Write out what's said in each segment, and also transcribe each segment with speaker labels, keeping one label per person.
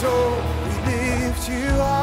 Speaker 1: So we lift you up,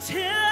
Speaker 2: until